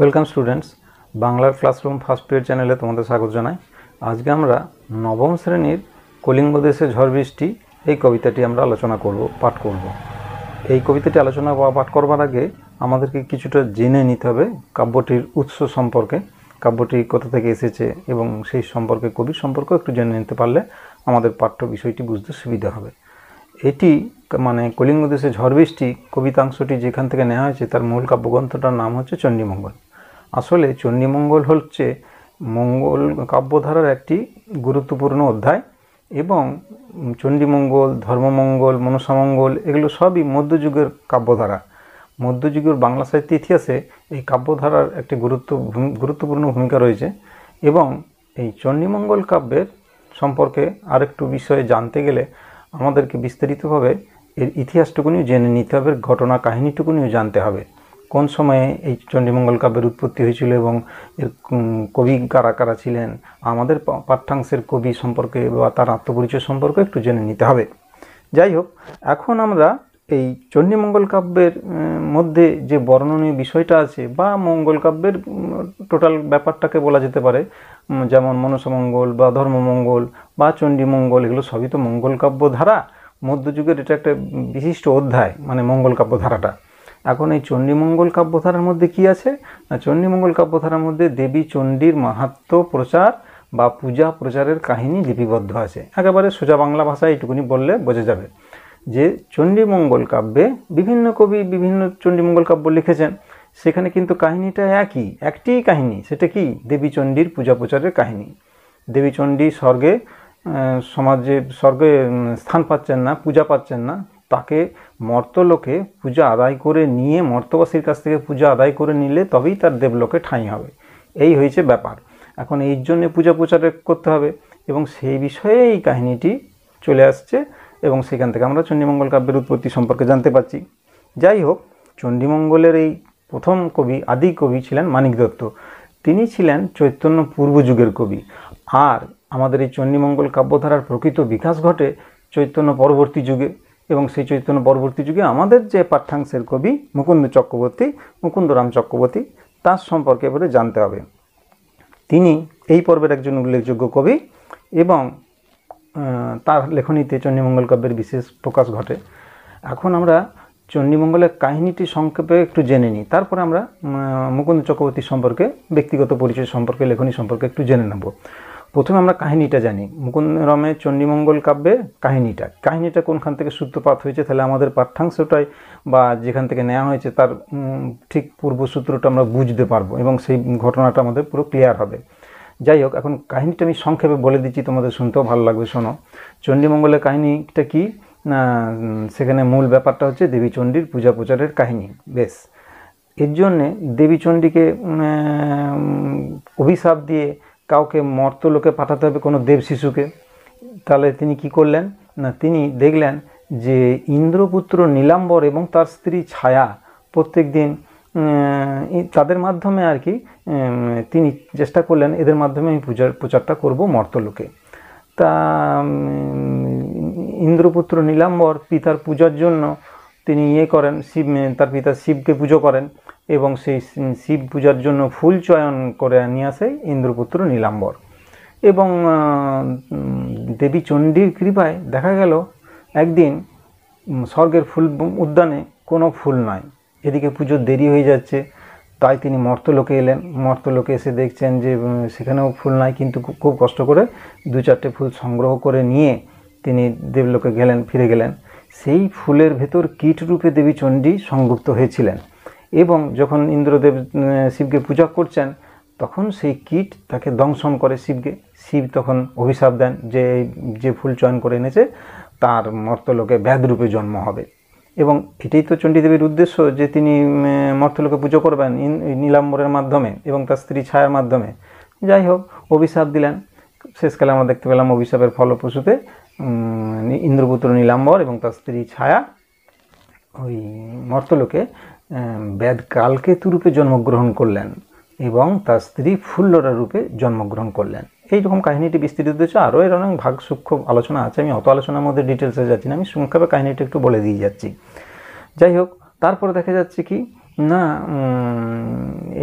Welcome students বাংলার classroom first period চ্যানেলে তোমাদের স্বাগত জানাই। আজকে আমরা নবম শ্রেণির কলিঙ্গ দেশে ঝড় বৃষ্টি এই কবিতাটি আমরা আলোচনা করব, পাঠ করব। এই কবিতাটি আলোচনা বা পাঠ করবার আগে আমাদেরকে কিছুটা জেনে নিতে হবে কাব্যটির উৎস সম্পর্কে। কাব্যটি কোথা থেকে এসেছে এবং সেই সম্পর্কে, কবির সম্পর্কেও একটু জেনে নিতে পারলে আমাদের পাঠ্য বিষয়টি বুঝতে সুবিধা হবে। এটি মানে কলিঙ্গ দেশে ঝড় বৃষ্টি কবিতাংশটি যেখান থেকে নেওয়া হয়েছে তার মূল কাব্যগ্রন্থটার নাম হচ্ছে চণ্ডীমঙ্গল। আসলে চণ্ডীমঙ্গল হচ্ছে মঙ্গল কাব্যধারার একটি গুরুত্বপূর্ণ অধ্যায় এবং চণ্ডীমঙ্গল ধর্মমঙ্গল, মনসামঙ্গল এগুলো সবই মধ্যযুগের কাব্যধারা। মধ্যযুগের বাংলা সাহিত্য ইতিহাসে এই কাব্যধারার একটি গুরুত্ব, গুরুত্বপূর্ণ ভূমিকা রয়েছে এবং এই চণ্ডীমঙ্গল কাব্যের সম্পর্কে আরেকটু বিষয়ে জানতে গেলে আমাদেরকে বিস্তারিতভাবে এর ইতিহাসটুকুনিও জেনে নিতে হবে, ঘটনা কাহিনীটুকুনিও জানতে হবে। কোন সময়ে এই চণ্ডীমঙ্গল কাব্যের উৎপত্তি হয়েছিল এবং এর কবি কারা কারা ছিলেন? আমাদের পাঠ্যাংশের কবি সম্পর্কে বা তার আত্মপরিচয় সম্পর্কে একটু জেনে নিতে হবে। যাই হোক, এখন আমরা এই চণ্ডীমঙ্গল কাব্যের মধ্যে যে বর্ণনীয় বিষয়টা আছে বা মঙ্গল কাব্যের টোটাল ব্যাপারটাকে বলা যেতে পারে যেমন মনসমঙ্গল বা ধর্মমঙ্গল বা চণ্ডীমঙ্গল, এগুলো সবই তো মঙ্গল কাব্য ধারা মধ্যযুগের এটা একটা বিশিষ্ট অধ্যায় মানে মঙ্গল কাব্য ধারাটা এখন এই চণ্ডীমঙ্গল কাব্যধারার মধ্যে কি আছে? না, চণ্ডীমঙ্গল কাব্যধারার মধ্যে দেবী চণ্ডীর মাহাত্ম প্রচার বা পূজা প্রচারের কাহিনী লিপিবদ্ধ আছে। একেবারে সোজা বাংলা ভাষায় এইটুকুনি বললে বোঝা যাবে যে চণ্ডীমঙ্গল কাব্যে বিভিন্ন কবি বিভিন্ন চণ্ডীমঙ্গল কাব্য লিখেছেন। সেখানে কিন্তু কাহিনীটা একই একটিই কাহিনী, সেটা কি? দেবী চণ্ডীর পূজা প্রচারের কাহিনী। দেবী চণ্ডী স্বর্গে সমাজে, স্বর্গে স্থান পাচ্ছেন না, পূজা পাচ্ছেন না, তাকে মর্তলোকে পূজা আদায় করে নিয়ে মর্তবাসীর কাছ থেকে পূজা আদায় করে নিলে তবেই তার দেবলোকে ঠাঁই হবে। এই হয়েছে ব্যাপার। এখন এই জন্যে পূজা প্রচার করতে হবে এবং সেই বিষয়ে এই কাহিনীটি চলে আসছে এবং সেখান থেকে আমরা চণ্ডীমঙ্গল কাব্যের উৎপত্তি সম্পর্কে জানতে পারছি। যাই হোক, চণ্ডীমঙ্গলের এই প্রথম কবি, আদি কবি ছিলেন মানিক দত্ত। তিনি ছিলেন চৈতন্য পূর্ব যুগের কবি। আর আমাদের এই চণ্ডীমঙ্গল কাব্যধারার প্রকৃত বিকাশ ঘটে চৈতন্য পরবর্তী যুগে। এবং সেই চৈতন্য পরবর্তী যুগে আমাদের যে পাঠ্যাংশের কবি মুকুন্দ চক্রবর্তী, মুকুন্দরাম চক্রবর্তী, তার সম্পর্কে এবারে জানতে হবে। তিনি এই পর্বের একজন উল্লেখযোগ্য কবি এবং তার লেখনীতে চণ্ডীমঙ্গল কাব্যের বিশেষ প্রকাশ ঘটে। এখন আমরা চণ্ডীমঙ্গলের কাহিনীটি সংক্ষেপে একটু জেনে নিই। তারপরে আমরা মুকুন্দ চক্রবর্তী সম্পর্কে, ব্যক্তিগত পরিচয় সম্পর্কে, লেখনী সম্পর্কে একটু জেনে নেব। প্রথমে আমরা কাহিনীটা জানি। মুকুন্দরামের চণ্ডীমঙ্গল কাব্যে কাহিনীটা। কাহিনীটা কোনখান থেকে সূত্রপাত হয়েছে তাহলে আমাদের পাঠ্যাংশটাই বা যেখান থেকে নেওয়া হয়েছে তার ঠিক পূর্বসূত্রটা আমরা বুঝতে পারব এবং সেই ঘটনাটা আমাদের পুরো ক্লিয়ার হবে। যাই হোক, এখন কাহিনীটা আমি সংক্ষেপে বলে দিচ্ছি, তোমাদের শুনতেও ভালো লাগবে, শোনো। চণ্ডীমঙ্গলের কাহিনীটা কি? না সেখানে মূল ব্যাপারটা হচ্ছে দেবী চণ্ডীর পূজা প্রচারের কাহিনী। বেশ। এর জন্যে দেবী চণ্ডীকে অভিশাপ দিয়ে কাউকে মর্ত লোকে পাঠাতে হবে কোনো দেব শিশুকে। তাহলে তিনি কি করলেন? না, তিনি দেখলেন যে ইন্দ্রপুত্র নীলাম্বর এবং তার স্ত্রী ছায়া প্রত্যেক দিন তাদের মাধ্যমে আর কি তিনি চেষ্টা করলেন, এদের মাধ্যমে আমি পূজার প্রচারটা করব মর্তলোকে তা ইন্দ্রপুত্র নীলাম্বর পিতার পূজার জন্য তিনি ইয়ে করেন, শিব, তার পিতা শিবকে পুজো করেন। এবং সেই শিব পূজার জন্য ফুল চয়ন করে নিয়ে আসে ইন্দ্রপুত্র নীলাম্বর। এবং দেবী চণ্ডীর কৃপায় দেখা গেল, একদিন স্বর্গের ফুল উদ্যানে কোনো ফুল নয়। এদিকে পুজোর দেরি হয়ে যাচ্ছে, তাই তিনি মর্তলোকে এলেন। মর্তলোকে এসে দেখছেন যে সেখানেও ফুল নাই, কিন্তু খুব কষ্ট করে দু চারটে ফুল সংগ্রহ করে নিয়ে তিনি দেবলোকে গেলেন, ফিরে গেলেন। সেই ফুলের ভেতর কীট রূপে দেবী চণ্ডী সংযুক্ত হয়েছিলেন। এবং যখন ইন্দ্রদেব শিবকে পূজা করছেন, তখন সেই কীট তাকে দংশন করে শিবকে। শিব তখন অভিশাপ দেন যে যে ফুল চয়ন করে এনেছে, তার মর্তলোকে ব্যাধরূপে জন্ম হবে। এবং এটাই তো চণ্ডীদেবীর উদ্দেশ্য যে তিনি মর্তলোকে পুজো করবেন নীলাম্বরের মাধ্যমে এবং তার স্ত্রী ছায়ার মাধ্যমে। যাই হোক, অভিশাপ দিলেন। শেষকালে আমরা দেখতে পেলাম অভিশাপের ফলপ্রসূতে ইন্দ্রপুত্র নীলাম্বর এবং তার স্ত্রী ছায়া ওই মর্তলোকে বেদ কালকেতু রূপে জন্মগ্রহণ করলেন এবং তার স্ত্রী ফুল্লরা রূপে জন্মগ্রহণ করলেন। এইরকম কাহিনীটি বিস্তৃত হচ্ছে আরও এর অনেক ভাগ সূক্ষ্ম আলোচনা আছে। আমি অত আলোচনার মধ্যে ডিটেলসে যাচ্ছি না। আমি সংক্ষেপে কাহিনীটা একটু বলে দিয়ে যাচ্ছি। যাই হোক, তারপরে দেখা যাচ্ছে কি? না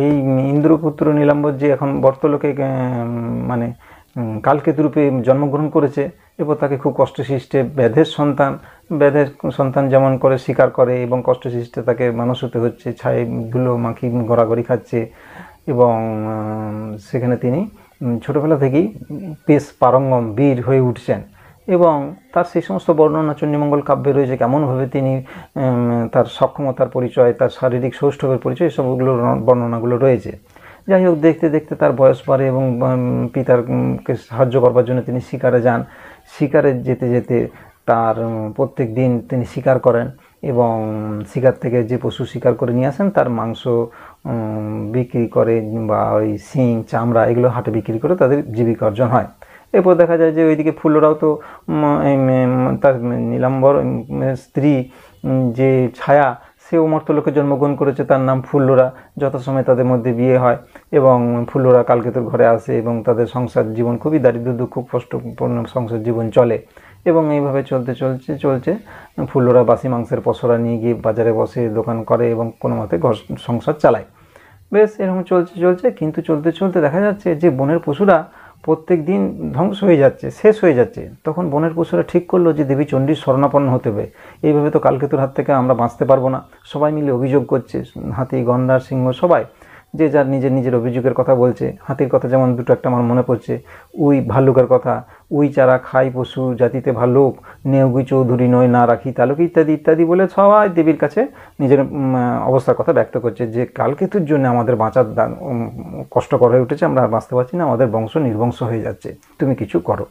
এই ইন্দ্রপুত্র নীলাম্বর যে এখন বর্তলোকে মানে কালকেতু রূপে জন্মগ্রহণ করেছে। এরপর তাকে খুব কষ্ট সৃষ্টে ব্যাধের সন্তান ব্যাধের সন্তান যেমন করে শিকার করে এবং কষ্ট সৃষ্টে তাকে মানুষ হতে হচ্ছে ছাই ধুলো মাখি গড়াগড়ি খাচ্ছে এবং সেখানে তিনি ছোটোবেলা থেকেই বেশ পারঙ্গম বীর হয়ে উঠছেন এবং তার সেই সমস্ত বর্ণনা চণ্ডীমঙ্গল কাব্যে রয়েছে কেমনভাবে তিনি তার সক্ষমতার পরিচয় তার শারীরিক সৌষ্ঠবের পরিচয় সবগুলো বর্ণনাগুলো রয়েছে। যাই হোক দেখতে দেখতে তার বয়স বাড়ে এবং উম, পিতার উম, কে সাহায্য করবার জন্য তিনি শিকারে যান। শিকারে যেতে যেতে তার প্রত্যেক দিন তিনি শিকার করেন এবং শিকার থেকে যে পশু শিকার করে নিয়ে আসেন, তার মাংস বিক্রি করে বা ওই শিং, চামড়া এগুলো হাটে বিক্রি করে তাদের জীবিকা অর্জন হয়। এরপর দেখা যায় যে ওইদিকে ফুল্লরাও তো তার নীলাম্বর স্ত্রী যে ছায়া সেও মর্তলোকে জন্মগ্রহণ করেছে, তার নাম ফুল্লরা। যথাসময়ে তাদের মধ্যে বিয়ে হয় এবং ফুল্লরা কালকেতুর ঘরে আসে এবং তাদের সংসার জীবন খুবই দারিদ্র দুঃখ কষ্টপূর্ণ সংসার জীবন চলে এবং এইভাবে চলতে, চলছে চলছে ফুল্লরা বাসি মাংসের পসরা নিয়ে গিয়ে বাজারে বসে দোকান করে এবং কোনো মতে ঘর সংসার চালায়। বেশ এরকম চলছে চলছে, কিন্তু চলতে চলতে দেখা যাচ্ছে যে বনের পশুরা প্রত্যেক দিন ধ্বংস হয়ে যাচ্ছে, শেষ হয়ে যাচ্ছে। তখন বনের পশুরা ঠিক করল যে, দেবী চণ্ডীর শরণাপন্ন হতে হবে। এইভাবে তো কালকেতুর হাত থেকে আমরা বাঁচতে পারব না। সবাই মিলে অভিযোগ করছে, হাতি, গন্ডার, সিংহ, সবাই। যে যার নিজের নিজের অভিযোগের কথা বলছে, হাতির কথা যেমন দুটো একটা আমার মনে পড়ছে উই ভাল্লুকের কথা উই চারা খাই পশু জাতিতে ভাল্লুক, নেউগি চৌধুরী নয় না রাখি তালুক ইত্যাদি ইত্যাদি বলে সবাই দেবীর কাছে নিজের অবস্থার কথা ব্যক্ত করছে যে কালকেতুর জন্য আমাদের বাঁচার কষ্টকর হয়ে উঠেছে, আমরা আর বাঁচতে পারছি না, আমাদের বংশ নির্বংশ হয়ে যাচ্ছে, তুমি কিছু করো।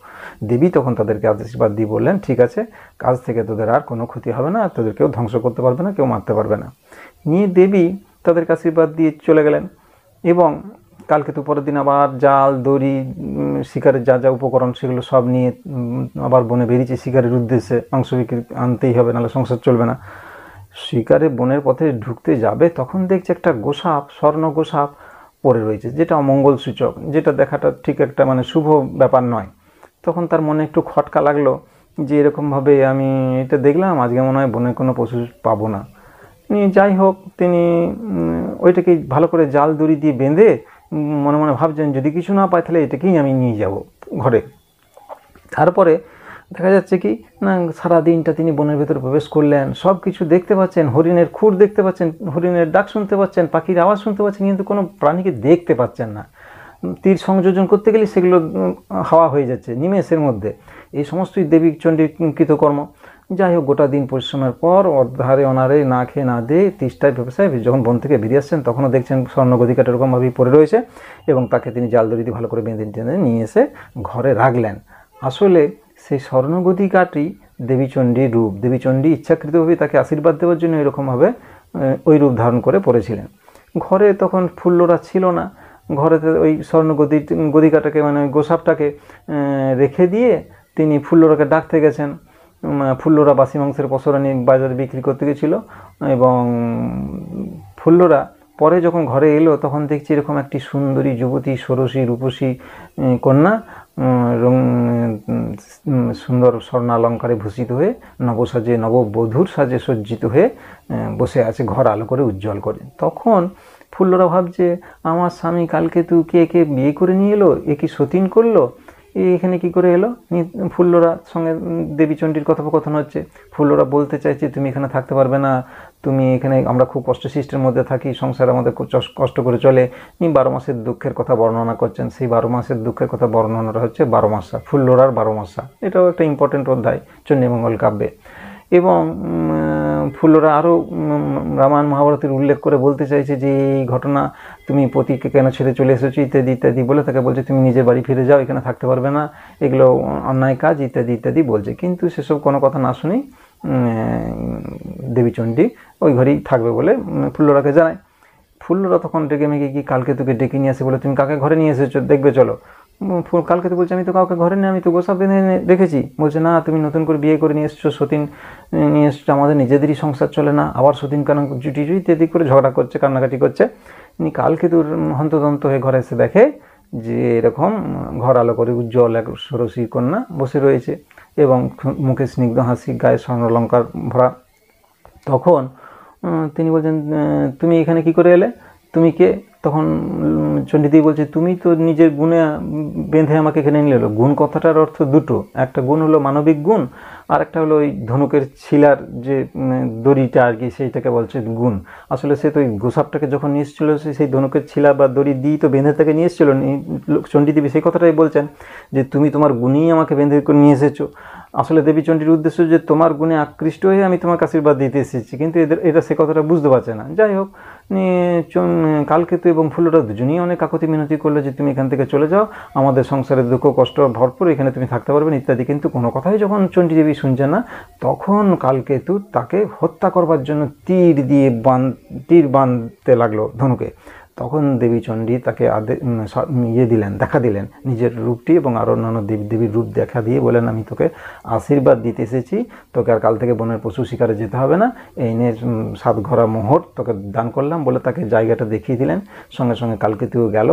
দেবী তখন তাদেরকে আশীর্বাদ দিয়ে বললেন, ঠিক আছে, কাজ থেকে তোদের আর কোনো ক্ষতি হবে না, আর তোদের কেউ ধ্বংস করতে পারবে না, কেউ মারতে পারবে না। নিয়ে দেবী তাদেরকে আশীর্বাদ দিয়ে চলে গেলেন এবং কালকেতু পরের দিন আবার জাল, দড়ি শিকারের যা যা উপকরণ সেগুলো সব নিয়ে আবার বনে বেরিয়েছে। শিকারের উদ্দেশ্যে মাংস বিক্রি আনতেই হবে, নাহলে সংসার চলবে না। শিকারে বনের পথে ঢুকতে যাবে, তখন দেখছে একটা গোসাপ, স্বর্ণ গোসাপ পড়ে রয়েছে, যেটা অমঙ্গল সূচক যেটা দেখাটা ঠিক একটা মানে শুভ ব্যাপার নয়। তখন তার মনে একটু খটকা লাগল যে এরকমভাবে আমি এটা দেখলাম, আজকে মনে হয় বনে কোনো পশু পাবো না। যাই হোক, তিনি ওইটাকে ভালো করে জাল দড়ি দিয়ে বেঁধে মনে মনে ভাবছেন, যদি কিছু না পাই তাহলে এটাকেই আমি নিয়ে যাব ঘরে। তারপরে দেখা যাচ্ছে কি, না সারা দিনটা তিনি বনের ভেতর প্রবেশ করলেন। সব কিছু দেখতে পাচ্ছেন, হরিণের খুর দেখতে পাচ্ছেন, হরিণের ডাক শুনতে পাচ্ছেন, পাখির আওয়াজ শুনতে পাচ্ছেন, কিন্তু কোনো প্রাণীকে দেখতে পাচ্ছেন না। তীর সংযোজন করতে গেলে সেগুলো হাওয়া হয়ে যাচ্ছে, নিমেষের মধ্যে। এই সমস্তই দেবী চণ্ডীর কৃতকর্ম যাই হোক, গোটা দিন পরিশ্রমের পর অর্ধারে অনারে না খেয়ে না দিয়ে তিষ্টায় ব্যবসায় যখন বন থেকে বেরিয়ে আসছেন, তখনও দেখছেন স্বর্ণগদিকাটা এরকমভাবেই পড়ে রয়েছে এবং তাকে তিনি জাল দড়ি দিয়ে ভালো করে বেঁধে টেনে নিয়ে এসে ঘরে রাখলেন। আসলে সেই স্বর্ণগদিকাটি দেবীচণ্ডীর রূপ, দেবীচণ্ডী ইচ্ছাকৃতভাবে তাকে আশীর্বাদ দেওয়ার জন্য এরকমভাবে ওই রূপ ধারণ করে পড়েছিলেন। ঘরে তখন ফুল্লরা ছিল না। ঘরেতে ওই স্বর্ণ গদি, গদিকাটাকে মানে গোসাপটাকে রেখে দিয়ে তিনি ফুল্লরাকে ডাকতে গেছেন। ফুল্লরা বাসি মাংসের পসরা নিয়ে বাজারে বিক্রি করতে গেছিল এবং ফুল্লরা পরে যখন ঘরে এলো তখন দেখছি এরকম একটি সুন্দরী যুবতী, ষোড়শী, রূপসী কন্যা রং সুন্দর স্বর্ণালঙ্কারে ভূষিত হয়ে নবসাজে, নববধূর সাজে সজ্জিত হয়ে বসে আছে, ঘর আলো করে উজ্জ্বল করে। তখন ফুল্লরা ভাবছে, আমার স্বামী কালকে তু কে কে বিয়ে করে নিয়ে এলো? এ কি সতীন করল? এখানে কি করে এলো? ফুল্লরা সঙ্গে দেবীচণ্ডীর কথোপকথন হচ্ছে। ফুল্লরা বলতে চাইছে, তুমি এখানে থাকতে পারবে না। তুমি এখানে, আমরা খুব কষ্ট সৃষ্টির মধ্যে থাকি। সংসার আমাদের কষ্ট করে চলে। নি, বারো মাসের দুঃখের কথা বর্ণনা করছেন। সেই বারো মাসের দুঃখের কথা বর্ণনাটা হচ্ছে বারো মাসা, ফুল্লরার বারো মাসা। এটাও একটা ইম্পর্টেন্ট অধ্যায়, চণ্ডীমঙ্গল কাব্যে। এবং ফুল্লরা আরও রামায়ণ মহাভারতের উল্লেখ করে বলতে চাইছে যে, এই ঘটনা তুমি পতিকে কেন ছেড়ে চলে এসেছ, ইত্যাদি ইত্যাদি বলে তাকে বলছে, তুমি নিজের বাড়ি ফিরে যাও, এখানে থাকতে পারবে না, এগুলো অন্যায় কাজ, ইত্যাদি ইত্যাদি বলছে। কিন্তু সেসব কোনো কথা না শুনেই দেবীচণ্ডী ওই ঘরেই থাকবে বলে ফুল্লরাকে জানায়। ফুল্লরা তখন ডেকে মেকে কি কালকে তোকে ডেকে নিয়ে আসে বলে, তুমি কাকে ঘরে নিয়ে এসেছ? দেখবে, চলো। কালকে তো বলছে, আমি তো কাউকে ঘরে নিয়ে আমি তো গোসা বেঁধে দেখেছি। বলছে, না, তুমি নতুন করে বিয়ে করে নিয়ে এসছো, সতীন নিয়ে এসছো, আমাদের নিজেদেরই সংসার চলে না। আবার সতীন কেন জুটি জুটি ইত্যাদি করে ঝগড়া করছে, কান্নাকাটি করছে? উনি কালকে তোর হন্তদন্ত হয়ে ঘরে এসে দেখে যে এরকম ঘর আলো করে উজ্জ্বল এক ষোড়শী কন্যা বসে রয়েছে এবং মুখে স্নিগ্ধ হাসি, গায়ে স্বর্ণলঙ্কার ভরা। তখন তিনি বলছেন তুমি এখানে কি করে এলে? তুমি কে? তখন চণ্ডীদেবী বলছে, তুমি তো নিজের গুণে বেঁধে আমাকে এখানে নিয়ে এলো। গুণ কথাটার অর্থ দুটো। একটা গুণ হলো মানবিক গুণ, আর একটা হলো ওই ধনুকের ছিলার যে দড়িটা আর কি, সেইটাকে বলছে গুণ। আসলে সে তো ওই গোসাপটাকে যখন নিয়ে এসেছিল, সে সেই ধনুকের ছিলা বা দড়ি দিয়ে তো বেঁধে তাকে নিয়ে এসেছিল। চণ্ডীদেবী সেই কথাটাই বলছেন যে, তুমি তোমার গুণেই আমাকে বেঁধে নিয়ে এসেছ। আসলে দেবী চণ্ডীর উদ্দেশ্য যে, তোমার গুণে আকৃষ্ট হয়ে আমি তোমাকে আশীর্বাদ দিতে এসেছি। কিন্তু এদের এটা সে কথাটা বুঝতে পারছে না। যাই হোক কালকেতু এবং ফুলোটা দুজনেই অনেক কাকতি মিনতি করল যে তুমি এখান থেকে চলে যাও, আমাদের সংসারে দুঃখ, কষ্ট, ভরপুর এখানে তুমি থাকতে পারবে না, ইত্যাদি। কিন্তু কোনো কথাই যখন চণ্ডীদেবী শুনছে না, তখন কালকেতু তাকে হত্যা করবার জন্য তীর দিয়ে বান, তীর বাঁধতে লাগল ধনুকে। তখন দেবী চণ্ডী তাকে আদে ইয়ে দিলেন, দেখা দিলেন নিজের রূপটি এবং আরও অন্যান্য দেবী, দেবীর রূপ দেখা দিয়ে বলেন, আমি তোকে আশীর্বাদ দিতে এসেছি, তোকে আর কাল থেকে বনের পশু শিকারে যেতে হবে না। এই নিয়ে সাত ঘোড়া মোহর তোকে দান করলাম বলে তাকে জায়গাটা দেখিয়ে দিলেন। সঙ্গে সঙ্গে কালকে কালকেতুও গেল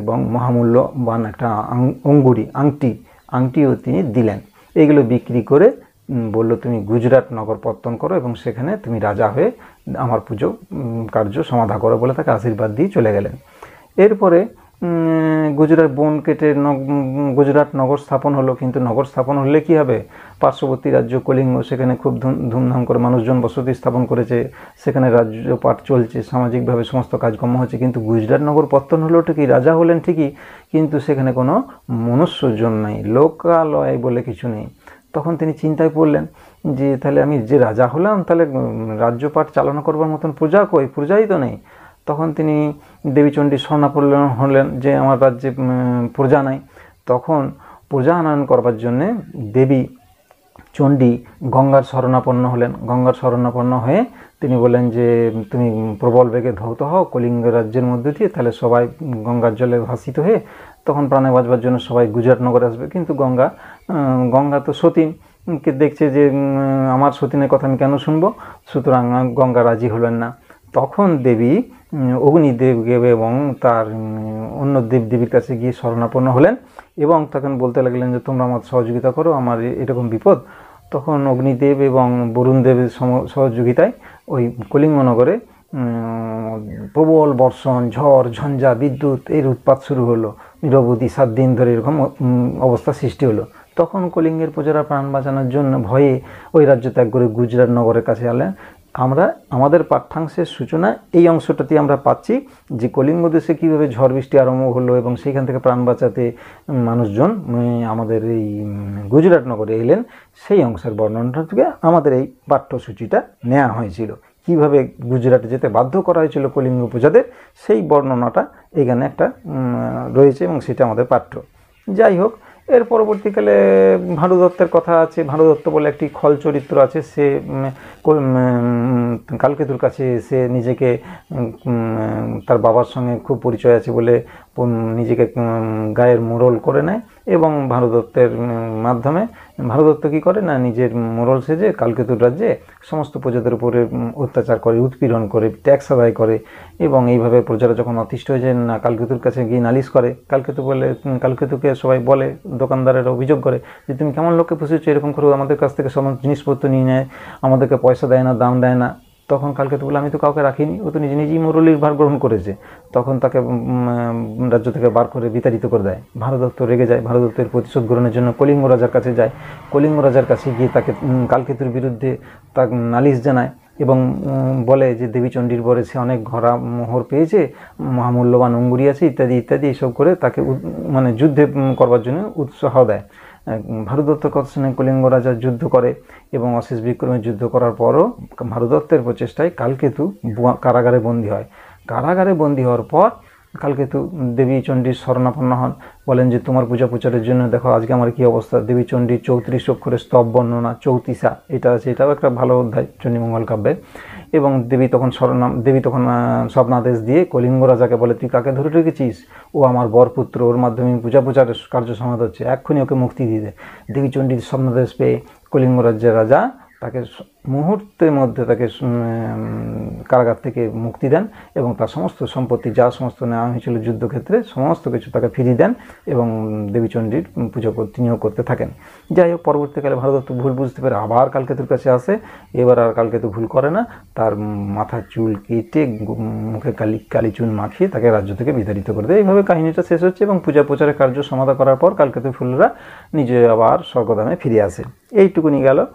এবং মহামূল্যবান একটা অঙ্গুরি, আংটি, আংটিও তিনি দিলেন। এইগুলো বিক্রি করে বলল, তুমি গুজরাট নগর পত্তন করো এবং সেখানে তুমি রাজা হয়ে আমার পুজো কার্য সমাধা করো বলে তাকে আশীর্বাদ দিয়ে চলে গেলেন। এরপরে গুজরাট বন কেটে গুজরাট নগর স্থাপন হলো, কিন্তু নগর স্থাপন হলে কি হবে? পার্শ্ববর্তী রাজ্য কলিঙ্গ, সেখানে খুব ধুম, ধুমধাম করে মানুষজন বসতি স্থাপন করেছে, সেখানে রাজ্যপাট চলছে, সামাজিকভাবে সমস্ত কাজকর্ম হচ্ছে, কিন্তু গুজরাট নগর পত্তন হলো ঠিকই, রাজা হলেন ঠিকই, কিন্তু সেখানে কোনো মনুষ্যজন নাই, লোকালয় বলে কিছু নেই। তখন তিনি চিন্তায় পড়লেন যে তাহলে আমি যে রাজা হলাম তাহলে উম, রাজ্যপাট চালনা করবার মতন প্রজা কই? প্রজাই তো নেই। তখন তিনি দেবীচণ্ডীর স্বর্ণাপন্ন হলেন যে আমার রাজ্যে প্রজা নাই। তখন প্রজা আনয়ন করবার জন্যে দেবী চণ্ডী গঙ্গার শরণাপন্ন হলেন। গঙ্গার শরণাপন্ন হয়ে তিনি বলেন যে তুমি প্রবল বেগে ধৌত হও কলিঙ্গ রাজ্যের মধ্যে দিয়ে তাহলে সবাই গঙ্গার জলে ভাসিত হয়ে তখন প্রাণে বাঁচবার জন্য সবাই গুজরাট নগরে আসবে। কিন্তু গঙ্গা গঙ্গা তো সতীন। কে দেখছে যে আমার সতীনের কথা আমি কেন শুনব? সুতরাং গঙ্গা রাজি হলেন না। তখন দেবী অগ্নিদেবকে এবং তার অন্য দেব দেবীর কাছে গিয়ে শরণাপন্ন হলেন এবং তখন বলতে লাগলেন যে, তোমরা আমার সহযোগিতা করো, আমার এরকম বিপদ। তখন অগ্নিদেব এবং বরুণ দেবের সহযোগিতায় ওই কলিঙ্গনগরে প্রবল বর্ষণ, ঝড়, ঝঞ্ঝা, বিদ্যুৎ, এর উৎপাত শুরু হলো। নিরবধি সাত দিন ধরে এরকম অবস্থা সৃষ্টি হলো। তখন কলিঙ্গের প্রজারা প্রাণ বাঁচানোর জন্য ভয়ে ওই রাজ্য ত্যাগ করে গুজরাট নগরের কাছে এলেন। আমরা, আমাদের পাঠ্যাংশের সূচনা এই অংশটাতে আমরা পাচ্ছি যে কলিঙ্গ দেশে কীভাবে ঝড় বৃষ্টি আরম্ভ হলো এবং সেখান থেকে প্রাণ বাঁচাতে মানুষজন আমাদের এই গুজরাট নগরে এলেন, সেই অংশের বর্ণনাটা থেকে আমাদের এই পাঠ্যসূচিটা নেওয়া হয়েছিল। কীভাবে গুজরাটে যেতে বাধ্য করা হয়েছিল কলিঙ্গ প্রজাদের, সেই বর্ণনাটা এখানে একটা রয়েছে এবং সেটা আমাদের পাঠ্য। যাই হোক এর পরবর্তীকালে ভানু দত্তের কথা আছে, ভানু দত্ত বলে একটি খল চরিত্র আছে, সে কালকেতুর কাছে সে নিজেকে তার বাবার সঙ্গে খুব পরিচয় আছে বলে নিজেকে গায়ের মোড়ল করে নেয় এবং উম, মাধ্যমে দত্ত কী করে না নিজের মোড়ল সেজে কালকেতুর রাজ্যে সমস্ত প্রজাদের উপরে অত্যাচার করে উৎপীড়ন করে ট্যাক্স আদায় করে এবং এইভাবে প্রজারা যখন অতিষ্ঠ হয়ে যায় না কালকেতুর কাছে গিয়ে নালিশ করে কালকেতু বলে কালকেতুকে সবাই বলে দোকানদারেরা অভিযোগ করে যে তুমি কেমন লোককে পুষেছো এরকম করে আমাদের কাছ থেকে সমস্ত জিনিসপত্র নিয়ে নেয় আমাদেরকে পয়সা দেয় না দাম দেয় না। তখন কালকেতু বলে আমি তো কাউকে রাখিনি, ও তো নিজে নিজেই মুরলির ভার গ্রহণ করেছে। তখন তাকে রাজ্য থেকে বার করে বিতাড়িত করে দেয়। ভারতদত্ত রেগে যায় ভারতদত্তের প্রতিশোধ গ্রহণের জন্য কলিঙ্গ রাজার কাছে যায়। কলিঙ্গ রাজার কাছে গিয়ে তাকে কালকেতুর বিরুদ্ধে তা নালিশ জানায় এবং বলে যে দেবীচণ্ডীর বরে সে অনেক ঘোড়া মোহর পেয়েছে, মহামূল্যবান অঙ্গুরি আছে, ইত্যাদি ইত্যাদি, এসব করে তাকে মানে যুদ্ধে করবার জন্য উৎসাহ দেয়। ভারতদত্তের কথা শুনে কলিঙ্গ রাজা যুদ্ধ করে এবং অশেষ বিক্রমে যুদ্ধ করার পরও ভারুদত্তের প্রচেষ্টায় কালকেতু কারাগারে বন্দী হয়। কারাগারে বন্দী হওয়ার পর কালকেতু দেবী চণ্ডীর শরণাপন্ন হন। বলেন যে, তোমার পূজা প্রচারের জন্য দেখো, আজকে আমার কী অবস্থা? দেবী চণ্ডীর চৌত্রিশ অক্ষরে স্তব বর্ণনা, চৌতিসা, এটা আছে, এটাও একটা ভালো অধ্যায়, চণ্ডীমঙ্গল কাব্যে এবং দেবী তখন শরণাম দেবী তখন স্বপ্নাদেশ দিয়ে কলিঙ্গ রাজাকে বলে, তুই কাকে ধরে রেখেছিস? ও আমার বরপুত্র, ওর মাধ্যমে পূজা প্রচারের কার্য সমাধ হচ্ছে, এক্ষুনি ওকে মুক্তি দিয়ে দে। দেবী চণ্ডীর স্বপ্নাদেশ পেয়ে কলিঙ্গ রাজ্যের রাজা তাকে মুহূর্তের মধ্যে তাকে কারাগার থেকে মুক্তি দেন এবং তার সমস্ত সম্পত্তি, যা সমস্ত নেওয়া হয়েছিল যুদ্ধক্ষেত্রে, সমস্ত কিছু তাকে ফিরিয়ে দেন এবং দেবীচণ্ডীর পুজো তিনিও করতে থাকেন। যাই হোক, পরবর্তীকালে ভারতত্ব ভুল বুঝতে পেরে আবার কালকেতুর কাছে আসে। এবার আর কালকেতু ভুল করে না। তার মাথার চুল কেটে মুখে কালি কালি চুন মাখিয়ে তাকে রাজ্য থেকে বিতাড়িত করে দেয়। এইভাবে কাহিনীটা শেষ হচ্ছে এবং পূজা প্রচারের কার্য সমাধা করার পর কালকেতু ফুলরা নিজে আবার স্বর্গধামে ফিরে আসে। এইটুকুনি গেল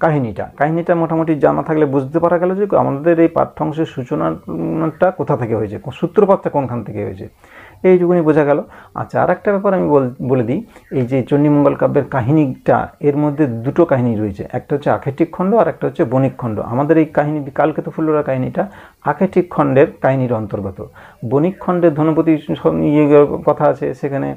কাহিনীটা। কাহিনীটা মোটামুটি জানা থাকলে বুঝতে পারা গেল যে আমাদের এই পাঠ্যাংশের সূচনাটা কোথা থেকে হয়েছে সূত্রপাতটা কোনখান থেকে হয়েছে। এইটুকুনি বোঝা গেল। আচ্ছা আর একটা ব্যাপার আমি বল- দিই, এই যে চণ্ডীমঙ্গল কাব্যের কাহিনীটা, এর মধ্যে দুটো কাহিনী রয়েছে। একটা হচ্ছে আখেটিক খণ্ড আর একটা হচ্ছে বণিক খণ্ড। আমাদের এই কাহিনী, কালকেতু ফুল্লরা কাহিনীটা আখেটিক খণ্ডের কাহিনীর অন্তর্গত। বণিক খণ্ডের ধনপতি ইয়ে কথা আছে, সেখানে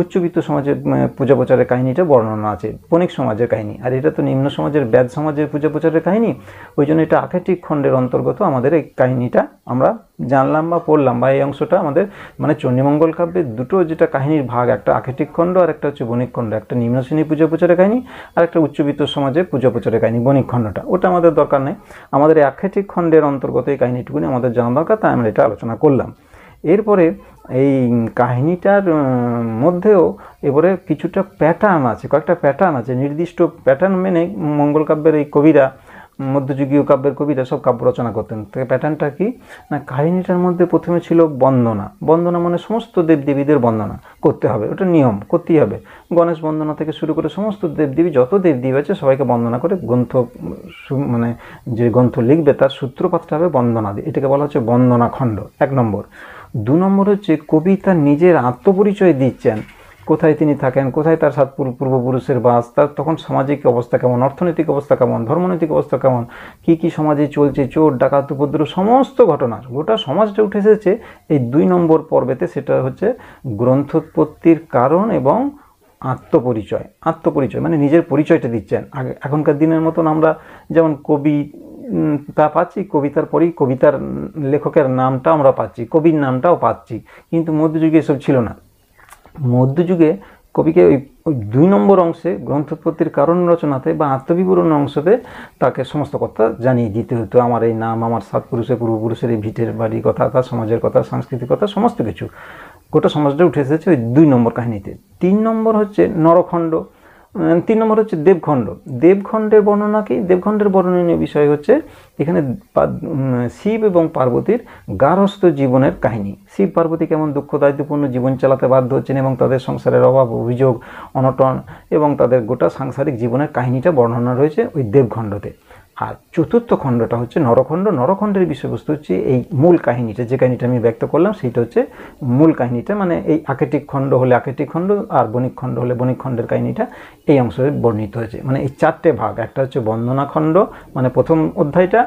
উচ্চবিত্ত সমাজের পূজা প্রচারের কাহিনীটা বর্ণনা আছে, বণিক সমাজের কাহিনী। আর এটা তো নিম্ন সমাজের ব্যাদ সমাজের পূজা প্রচারের কাহিনী ওই জন্য এটা আখেটিক খণ্ডের অন্তর্গত আমাদের এই কাহিনীটা আমরা জানলাম বা পড়লাম বা এই অংশটা আমাদের মানে চণ্ডীমঙ্গল কাব্যে দুটো যেটা কাহিনীর ভাগ, একটা আখেটিক খণ্ড আর একটা হচ্ছে বণিক খণ্ড, একটা নিম্ন শ্রেণির পূজা প্রচারের কাহিনী আর একটা উচ্চবিত্ত সমাজের পূজা প্রচারের কাহিনী, বণিক খণ্ডটা। ওটা আমাদের দরকার নেই। আমাদের আখেটিক খণ্ডের অন্তর্গত এই কাহিনীটুকুনি আমাদের জানা দরকার, তাই আমরা এটা আলোচনা করলাম। এরপরে এই কাহিনীটার মধ্যেও এবারে কিছুটা প্যাটার্ন আছে, কয়েকটা প্যাটার্ন আছে, নির্দিষ্ট প্যাটার্ন মেনে মঙ্গলকাব্যের এই কবিরা মধ্যযুগীয় কাব্যের কবিরা সব কাব্য রচনা করতেন। তো প্যাটার্নটা কি? না, কাহিনীটার মধ্যে প্রথমে ছিল বন্দনা। বন্দনা মানে সমস্ত দেবদেবীদের বন্দনা। করতে হবে, ওটা নিয়ম, করতেই হবে। গণেশ বন্দনা থেকে শুরু করে সমস্ত দেবদেবী, যত দেবদেবী আছে, সবাইকে বন্দনা করে গ্রন্থ মানে যে গ্রন্থ লিখবে, তার সূত্রপাতটা হবে বন্দনা দিয়ে। এটাকে বলা হচ্ছে বন্দনা খণ্ড। এক নম্বর। দু নম্বর হচ্ছে কবিতা নিজের আত্মপরিচয় দিচ্ছেন। কোথায় তিনি থাকেন, কোথায় তার সাত পূর্ব- পূর্বপুরুষের বাস, তার তখন সামাজিক অবস্থা কেমন, অর্থনৈতিক অবস্থা কেমন, ধর্মনৈতিক অবস্থা কেমন, কি কি সমাজে চলছে, চোর, ডাকাত, উপদ্রব, সমস্ত ঘটনা, গোটা সমাজটা উঠে এসেছে এই দুই নম্বর পর্বেতে, সেটা হচ্ছে গ্রন্থোৎপত্তির কারণ এবং আত্মপরিচয় আত্মপরিচয় মানে নিজের পরিচয়টা দিচ্ছেন। আগে এখনকার দিনের মতন আমরা যেমন কবি তা পাচ্ছি, কবিতার পরেই কবিতার লেখকের নামটা আমরা পাচ্ছি, কবির নামটাও পাচ্ছি, কিন্তু মধ্যযুগে এসব ছিল না। মধ্যযুগে কবিকে ওই ওই দুই নম্বর অংশে গ্রন্থোৎপত্তির কারণ রচনাতে বা আত্মবিবরণ অংশতে তাকে সমস্ত কথা জানিয়ে দিতে হতো। আমার এই নাম, আমার সাত পুরুষের পূর্বপুরুষের এই ভিটের বাড়ির কথা তার সমাজের কথা, সাংস্কৃতিক কথা, সমস্ত কিছু। গোটা সমাজটা উঠে এসেছে ওই দুই নম্বর কাহিনীতে। তিন নম্বর হচ্ছে নরখণ্ড। তিন নম্বর হচ্ছে দেবখণ্ড। দেবখণ্ডের বর্ণনা কি? দেবখণ্ডের বর্ণনীয় বিষয় হচ্ছে এখানে শিব এবং পার্বতীর গারস্থ জীবনের কাহিনী। শিব, পার্বতী কেমন দুঃখ দায়িত্বপূর্ণ জীবন চালাতে বাধ্য হচ্ছেন এবং তাদের সংসারের অভাব, অভিযোগ, অনটন এবং তাদের গোটা সাংসারিক জীবনের কাহিনীটা বর্ণনা রয়েছে ওই দেবখণ্ডতে। আর চতুর্থ খণ্ডটা হচ্ছে নরখণ্ড। নরখণ্ডের বিষয়বস্তু হচ্ছে এই মূল কাহিনীটা। যে কাহিনীটা আমি ব্যক্ত করলাম সেইটা হচ্ছে মূল কাহিনীটা মানে এই আকেটিক খণ্ড হলে আকেটিক খণ্ড আর বণিক খণ্ড হলে বণিক খণ্ডের কাহিনীটা এই অংশে বর্ণিত হয়েছে। মানে এই চারটে ভাগ, একটা হচ্ছে বন্দনা খণ্ড মানে প্রথম অধ্যায়টা।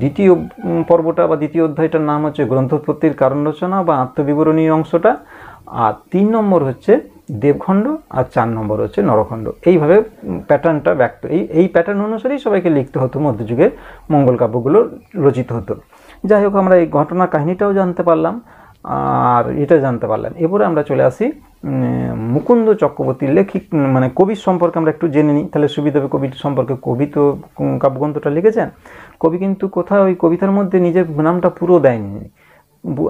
দ্বিতীয় পর্বটা বা দ্বিতীয় অধ্যায়টার নাম হচ্ছে গ্রন্থোৎপত্তির কারণ রচনা বা আত্মবিবরণী অংশটা। আর তিন নম্বর হচ্ছে দেবখণ্ড আর চার নম্বর হচ্ছে নরখণ্ড। এইভাবে প্যাটার্নটা ব্যক্ত এই এই প্যাটার্ন অনুসারেই সবাইকে লিখতে হতো মধ্যযুগের মঙ্গল কাব্যগুলো রচিত হতো। যাই হোক, আমরা এই ঘটনা কাহিনীটাও জানতে পারলাম, আর এটা জানতে পারলাম এরপরে আমরা চলে আসি মুকুন্দ চক্রবর্তীর লেখিক মানে কবির সম্পর্কে আমরা একটু জেনে নিই। তাহলে সুবিধা হবে কবির সম্পর্কে। কবি তো কাব্যগ্রন্থটা লিখেছেন? কবি কিন্তু কোথাও ওই কবিতার মধ্যে নিজের নামটা পুরো দেয়নি।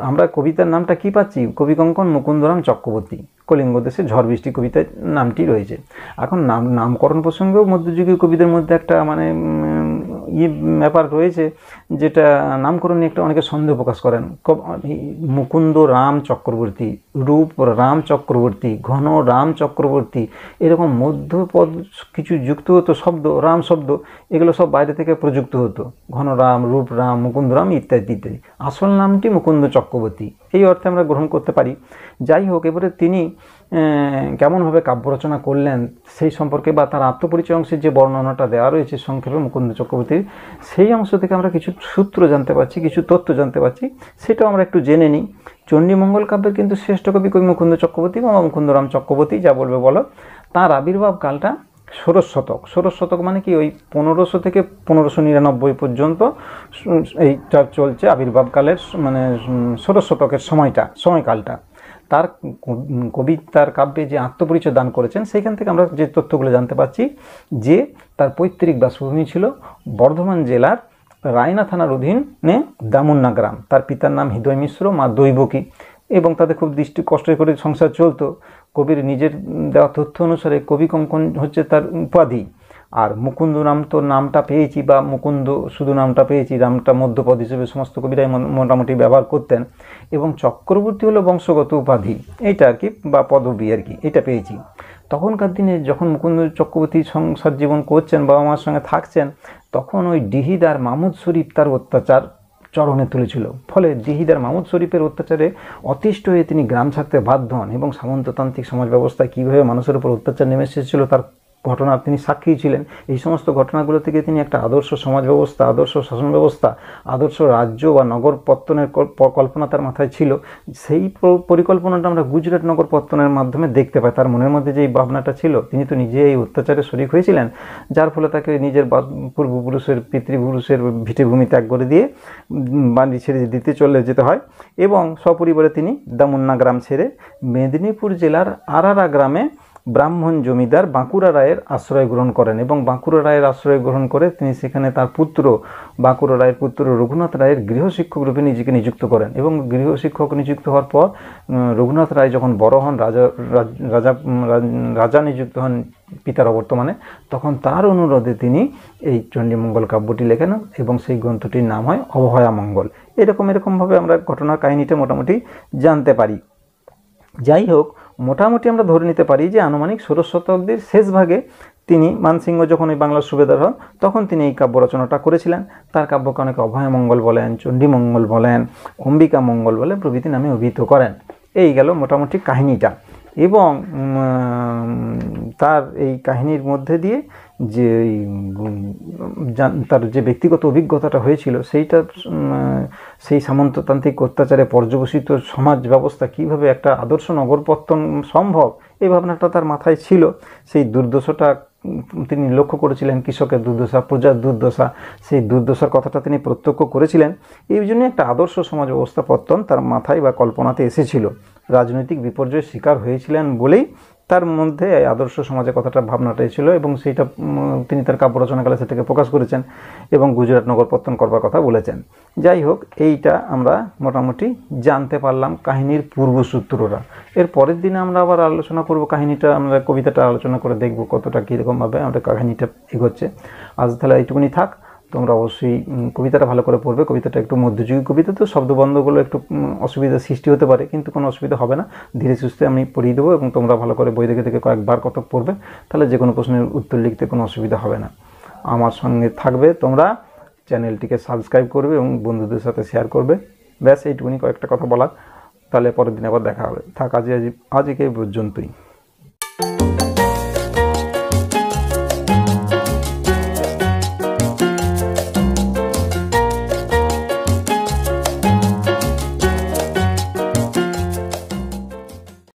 আমরা কবিতার নামটা কি পাচ্ছি? কবি কঙ্কন মুকুন্দরাম চক্রবর্তী। কলিঙ্গ দেশে ঝড় বৃষ্টি কবিতায় নামটি রয়েছে। এখন নাম, নামকরণ প্রসঙ্গেও মধ্যযুগীয় কবিদের মধ্যে একটা মানে ইয়ে ব্যাপার রয়েছে যেটা নামকরণ নিয়ে একটা অনেকে সন্দেহ প্রকাশ করেন। মুকুন্দ রাম চক্রবর্তী, রূপ রাম চক্রবর্তী, ঘন রাম চক্রবর্তী, এরকম মধ্যপদ কিছু যুক্ত হতো শব্দ, রাম শব্দ, এগুলো সব বাইরে থেকে প্রযুক্ত হতো। ঘন রাম, রূপ রাম, মুকুন্দ রাম ইত্যাদি ইত্যাদি। আসল নামটি মুকুন্দ চক্রবর্তী। এই অর্থে আমরা গ্রহণ করতে পারি। যাই হোক, এবারে তিনি কেমনভাবে কাব্য রচনা করলেন, সেই সম্পর্কে বা তার আত্মপরিচয় অংশের যে বর্ণনাটা দেওয়া রয়েছে সংক্ষেপে মুকুন্দ চক্রবর্তীর, সেই অংশ থেকে আমরা কিছু সূত্র জানতে পারছি, কিছু তথ্য জানতে পারছি। সেটাও আমরা একটু জেনে নিই। চণ্ডীমঙ্গল কাব্যের কিন্তু শ্রেষ্ঠ কবি কবি মুকুন্দ চক্রবর্তী বা মুকুন্দরাম চক্রবর্তী, যা বলবে বলো, তার আবির্ভাব কালটা ষোড়শ শতক। ষোড়শ শতক মানে কি? ওই পনেরোশো থেকে পনেরোশো নিরানব্বই পর্যন্ত এইটা চলছে আবির্ভাবকালের মানে ষোড়শ শতকের সময়টা, সময়কালটা। তার ক- কবিতার কাব্যে যে আত্মপরিচয় দান করেছেন, সেইখান থেকে আমরা যে তথ্যগুলো জানতে পারছি, যে তার পৈতৃক বাসভূমি ছিল বর্ধমান জেলার রায়না থানার অধীনে দামুন্না গ্রাম। তার পিতার নাম হৃদয় মিশ্র, মা দৈবকী। এবং তাদের খুব দৃষ্টি, কষ্ট করে সংসার চলতো। কবির নিজের দেওয়া তথ্য অনুসারে কবি কঙ্কন হচ্ছে তার উপাধি। আর মুকুন্দ নাম তো নামটা পেয়েছি বা মুকুন্দ শুধু নামটা পেয়েছি, নামটা মধ্যপদ হিসেবে সমস্ত কবিরাই মোটামুটি ব্যবহার করতেন। এবং চক্রবর্তী হলো বংশগত উপাধি, এইটা আর কি, বা পদবী আর কি এটা পেয়েছি। তখনকার দিনে যখন মুকুন্দ চক্রবর্তী সংসার জীবন করছেন, বাবা মার সঙ্গে থাকছেন, তখন ওই ডিহিদার মামুদ শরীফ তার অত্যাচার চরণে তুলেছিল। ফলে দিহিদার মামুদ শরীফের অত্যাচারে অতিষ্ঠ হয়ে তিনি গ্রাম ছাড়তে বাধ্য হন এবং সামন্ততান্ত্রিক সমাজ ব্যবস্থায় কীভাবে মানুষের উপর অত্যাচার নেমে এসেছিল তার ঘটনার তিনি সাক্ষী ছিলেন। এই সমস্ত ঘটনাগুলো থেকে তিনি একটা আদর্শ সমাজ ব্যবস্থা আদর্শ শাসন ব্যবস্থা আদর্শ রাজ্য বা নগর পত্তনের কল্পনা তার মাথায় ছিল। সেই পরিকল্পনাটা আমরা গুজরাট নগর পত্তনের মাধ্যমে দেখতে পাই। তার মনের মধ্যে যে এই ভাবনাটা ছিল, তিনি তো নিজে এই অত্যাচারে শরিক হয়েছিলেন, যার ফলে তাকে নিজের পূর্বপুরুষের, পিতৃপুরুষের ভিটেভূমি ত্যাগ করে দিয়ে বাড়ি ছেড়ে দিতে চলে যেতে হয় এবং সপরিবারে তিনি দামুন্না গ্রাম ছেড়ে মেদিনীপুর জেলার আরারা গ্রামে ব্রাহ্মণ জমিদার বাঁকুড়া রায়ের আশ্রয় গ্রহণ করেন এবং বাঁকুড়া রায়ের আশ্রয় গ্রহণ করে তিনি সেখানে তার পুত্র, বাঁকুড়া রায়ের পুত্র রঘুনাথ রায়ের গৃহশিক্ষক রূপে নিজেকে নিযুক্ত করেন এবং গৃহশিক্ষক নিযুক্ত হওয়ার পর রঘুনাথ রায় যখন বড় হন, রাজা, রাজ- রাজা নিযুক্ত হন পিতার অবর্তমানে, তখন তার অনুরোধে তিনি এই চণ্ডীমঙ্গল কাব্যটি লেখেন এবং সেই গ্রন্থটির নাম হয় অভয়া মঙ্গল। এরকম এরকমভাবে আমরা ঘটনার কাহিনীটা মোটামুটি জানতে পারি। যাই হোক মোটামুটি আমরা ধরে নিতে পারি যে আনুমানিক ষোড়শ শতাব্দীর শেষ ভাগে তিনি মানসিংহ যখন ওই বাংলার সুবেদার হন, তখন তিনি এই কাব্য রচনাটা করেছিলেন। তার কাব্যকে অনেকে অভয় মঙ্গল বলেন চণ্ডীমঙ্গল বলেন, অম্বিকা মঙ্গল বলেন প্রভৃতি নামে অভিহিত করেন। এই গেল মোটামুটি কাহিনীটা। এবং তার এই কাহিনীর মধ্যে দিয়ে যে তার যে ব্যক্তিগত অভিজ্ঞতাটা হয়েছিল সেইটা সেই সামন্ততান্ত্রিক অত্যাচারে পর্যবসিত সমাজ ব্যবস্থা কীভাবে একটা আদর্শ নগরপত্তন সম্ভব এই ভাবনাটা তার মাথায় ছিল। সেই দুর্দশাটা তিনি লক্ষ্য করেছিলেন কৃষকের দুর্দশা, প্রজার দুর্দশা, সেই দুর্দশার কথাটা তিনি প্রত্যক্ষ করেছিলেন। এই জন্য একটা আদর্শ সমাজ ব্যবস্থা পত্তন তার মাথায় বা কল্পনাতে এসেছিল। রাজনৈতিক বিপর্যয়ের শিকার হয়েছিলেন বলেই তার মধ্যে আদর্শ সমাজের কথাটা, ভাবনাটাই ছিল এবং সেইটা তিনি তার কাব্য রচনাকালে সেটাকে প্রকাশ করেছেন এবং গুজরাট নগর পত্তন করবার কথা বলেছেন। যাই হোক, এইটা আমরা মোটামুটি জানতে পারলাম কাহিনীর পূর্বসূত্ররা এর পরের দিনে আমরা আবার আলোচনা করব কাহিনীটা, আমরা কবিতাটা আলোচনা করে দেখব কতটা কীরকমভাবে আমরা কাহিনীটা এগোচ্ছে। আজ তাহলে এইটুকুনি থাক। তোমরা অবশ্যই কবিতাটা ভালো করে পড়বে কবিতাটা একটু মধ্যযুগী কবিতা তো শব্দবন্ধগুলো একটু উম, অসুবিধার সৃষ্টি হতে পারে কিন্তু কোনো অসুবিধা হবে না। ধীরে সুস্থে আমি পড়িয়ে দেবো এবং তোমরা ভালো করে বই দেখে দেখে কয়েকবার কত পড়বে তাহলে যে কোনো প্রশ্নের উত্তর লিখতে কোনো অসুবিধা হবে না। আমার সঙ্গে থাকবে তোমরা চ্যানেলটিকে সাবস্ক্রাইব করবে এবং বন্ধুদের সাথে শেয়ার করবে। ব্যাস এইটুকুনি কয়েকটা কথা বলার তাহলে পরের দিন আবার দেখা হবে। থাক আজ আজ আজকে পর্যন্তই।